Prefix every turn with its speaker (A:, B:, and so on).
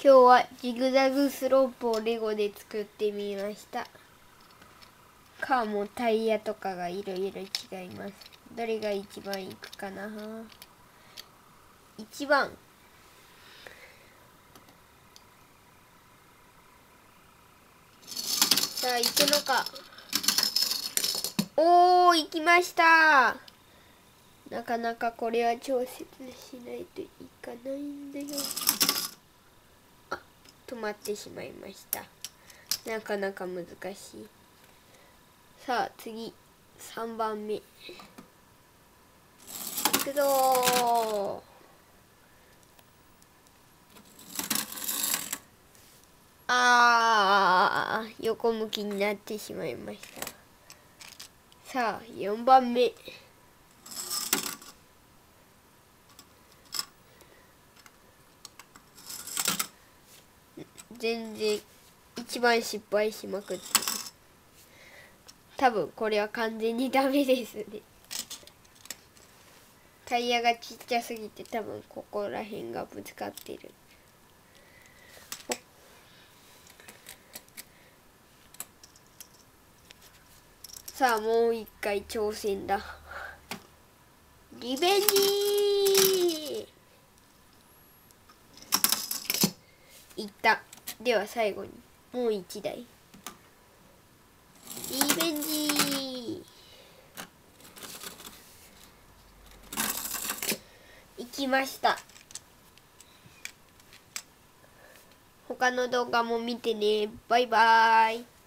A: 今日はジグザグスロープをレゴで作ってみました。カーもタイヤとかがいろいろ違います。どれが一番いくかな？一番。さあ行くのか。おー行きました。なかなかこれは調節しないといかないんだよ。止まってしまいました。なかなか難しい。さあ次。3番目。いくぞあー横向きになってしまいました。さあ4番目。全然一番失敗しまくって多分これは完全にダメですね。タイヤがちっちゃすぎて多分ここら辺がぶつかってる。さあもう一回挑戦だ。リベンジいった。では最後にもう一台。リベンジ行きました。他の動画も見てね。バイバーイ。